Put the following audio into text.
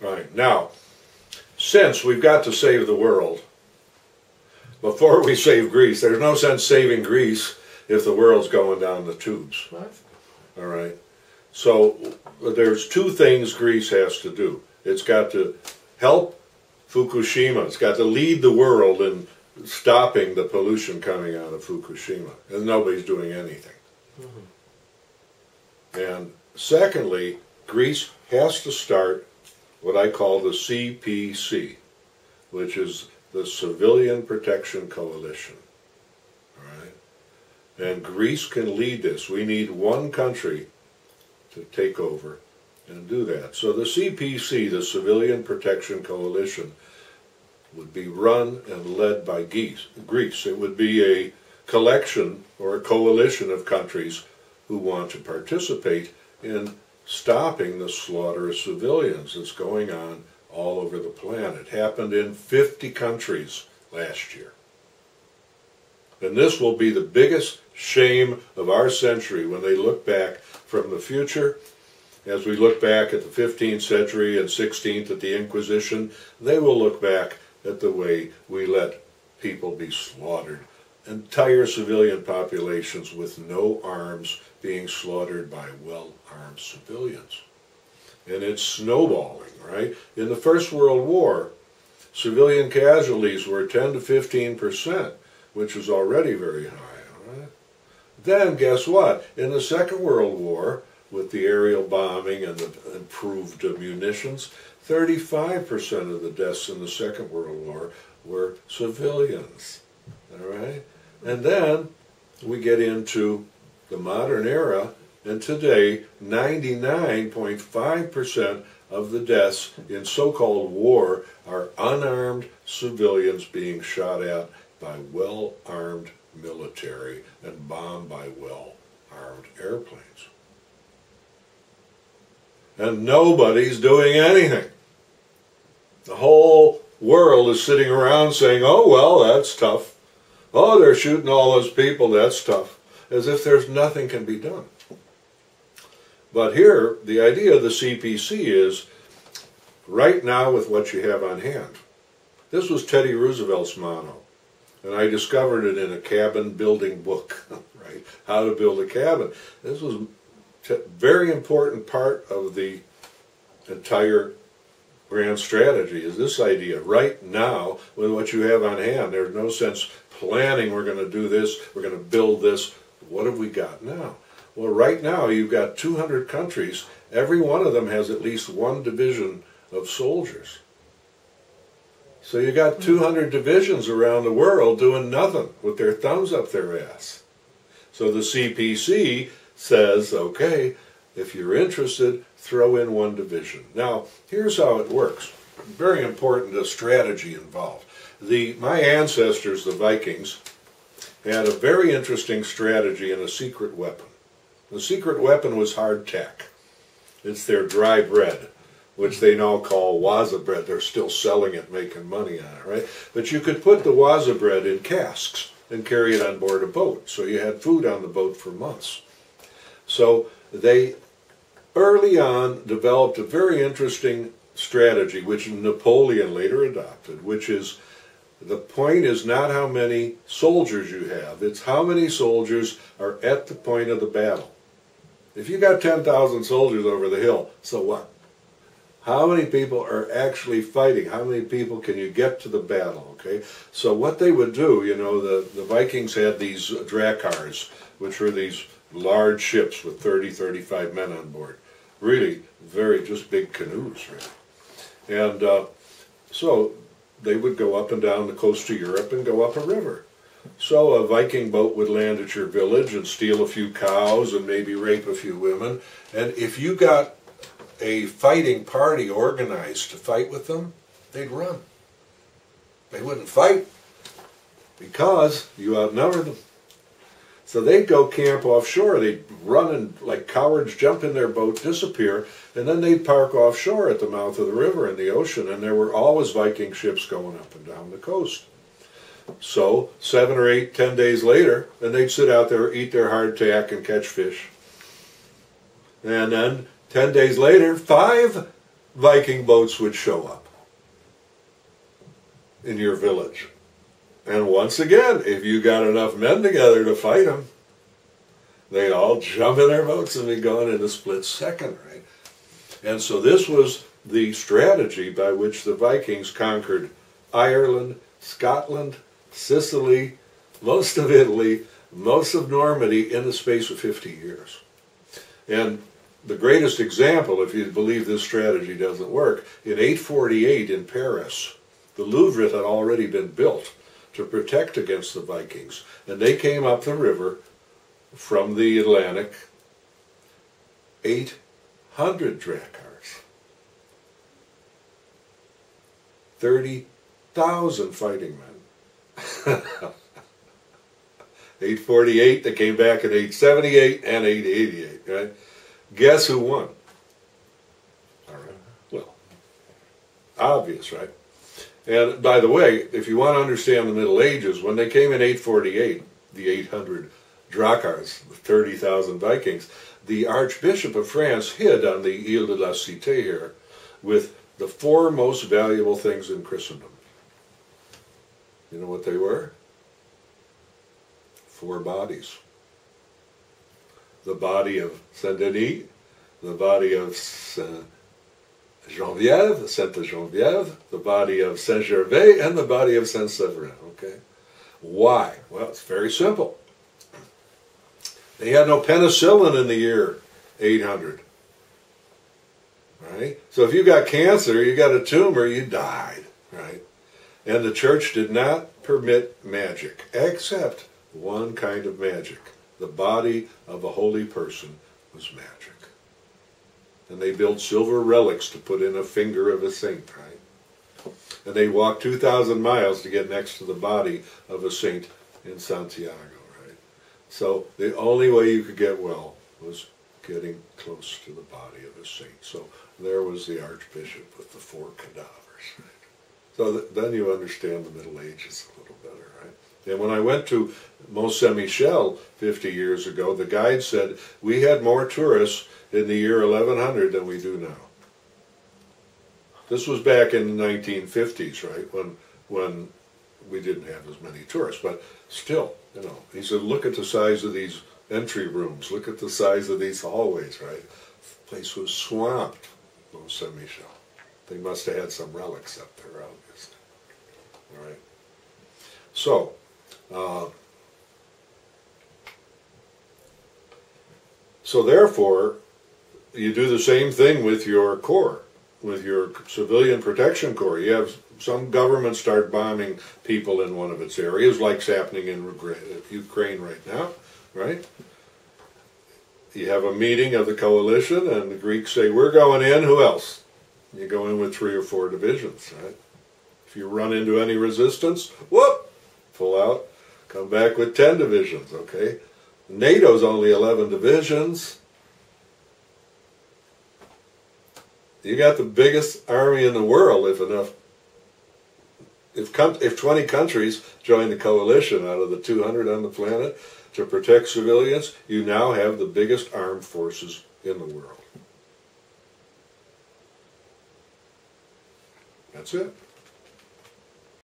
Right. Now, since we've got to save the world, before we save Greece, there's no sense saving Greece if the world's going down the tubes. All right. So there's two things Greece has to do. It's got to help Fukushima. It's got to lead the world in stopping the pollution coming out of Fukushima, and nobody's doing anything. Mm-hmm. And secondly, Greece has to start what I call the CPC, which is the Civilian Protection Coalition. All right? And Greece can lead this. We need one country to take over and do that. So the CPC, the Civilian Protection Coalition, would be run and led by Greece. Greece. It would be a collection or a coalition of countries who want to participate in stopping the slaughter of civilians that's going on all over the planet. It happened in 50 countries last year. And this will be the biggest shame of our century when they look back from the future. As we look back at the 15th century and 16th at the Inquisition, they will look back at the way we let people be slaughtered. Entire civilian populations with no arms being slaughtered by well armed civilians. And it's snowballing, right? In the First World War, civilian casualties were 10 to 15 percent, which was already very high. Right? Then, guess what? In the Second World War, with the aerial bombing and the improved munitions, 35% of the deaths in the Second World War were civilians. All right? And then we get into the modern era, and today 99.5% of the deaths in so called war are unarmed civilians being shot at by well armed military and bombed by well armed airplanes. And nobody's doing anything. The whole world is sitting around saying, oh, well, that's tough. Oh, they're shooting all those people, that's tough. As if there's nothing can be done. But here, the idea of the CPC is right now with what you have on hand. This was Teddy Roosevelt's motto, and I discovered it in a cabin building book, right? How to build a cabin. This was a very important part of the entire grand strategy is this idea. Right now with what you have on hand there's no sense planning we're going to do this we're going to build this. What have we got now? Well right now you've got 200 countries. Every one of them has at least one division of soldiers. So you got 200 divisions around the world doing nothing with their thumbs up their ass. So the cpc says okay if you're interested, throw in one division. Now, here's how it works. Very important, a strategy involved. The, my ancestors, the Vikings, had a very interesting strategy and a secret weapon. The secret weapon was hardtack. It's their dry bread, which they now call Wasa bread. They're still selling it, making money on it, right? But you could put the Wasa bread in casks and carry it on board a boat. So you had food on the boat for months. So they early on developed a very interesting strategy, which Napoleon later adopted, which is the point is not how many soldiers you have, it's how many soldiers are at the point of the battle. If you got 10,000 soldiers over the hill, so what? How many people are actually fighting? How many people can you get to the battle? Okay, so what they would do, you know, the, the Vikings had these drakkars, which were these large ships with 30, 35 men on board really very just big canoes, really. And uh, so they would go up and down the coast of Europe and go up a river. So a Viking boat would land at your village and steal a few cows and maybe rape a few women. And if you got a fighting party organized to fight with them, they'd run. They wouldn't fight because you outnumbered them. So they'd go camp offshore. They'd run and, like cowards, jump in their boat, disappear, and then they'd park offshore at the mouth of the river in the ocean, and there were always Viking ships going up and down the coast. So, seven or eight, ten days later, then they'd sit out there, eat their hardtack, and catch fish. And then, ten days later, five Viking boats would show up in your village. And once again, if you got enough men together to fight them, they'd all jump in their boats and be gone in a split second, right? And so this was the strategy by which the Vikings conquered Ireland, Scotland, Sicily, most of Italy, most of Normandy in the space of 50 years. And the greatest example, if you believe this strategy doesn't work, in 848 in Paris, the Louvre had already been built to protect against the Vikings. And they came up the river from the Atlantic, 800 drakkars, 30,000 fighting men. 848, they came back in 878 and 888, right? Guess who won? All right. Well, obvious, right? And by the way, if you want to understand the Middle Ages, when they came in 848, the 800 Drakkars, 30,000 Vikings, the Archbishop of France hid on the Ile de la Cité here with the four most valuable things in Christendom. You know what they were? Four bodies. The body of Saint Denis, the body of Saint Geneviève, Sainte Geneviève, the body of Saint Gervais, and the body of Saint Severin. Okay, why? Well, it's very simple. They had no penicillin in the year 800. Right? So if you got cancer, you got a tumor, you died. Right? And the church did not permit magic, except one kind of magic. The body of a holy person was magic and they built silver relics to put in a finger of a saint, right? And they walked 2,000 miles to get next to the body of a saint in Santiago, right? So the only way you could get well was getting close to the body of a saint. So there was the archbishop with the four cadavers, right? So th then you understand the Middle Ages a little better, right? And when I went to Mont Saint Michel 50 years ago, the guide said we had more tourists in the year 1100 than we do now. This was back in the 1950s, right, when when we didn't have as many tourists, but still, you know, he said, look at the size of these entry rooms, look at the size of these hallways, right? The place was swamped, Mont Saint Michel. They must have had some relics up there, obviously. All right. So, uh, so therefore, you do the same thing with your corps, with your civilian protection corps. You have some governments start bombing people in one of its areas, like happening in Ukraine right now, right? You have a meeting of the coalition, and the Greeks say, We're going in, who else? You go in with three or four divisions, right? If you run into any resistance, whoop, pull out, come back with 10 divisions, okay? NATO's only 11 divisions. you got the biggest army in the world if enough if if 20 countries join the coalition out of the 200 on the planet to protect civilians you now have the biggest armed forces in the world that's it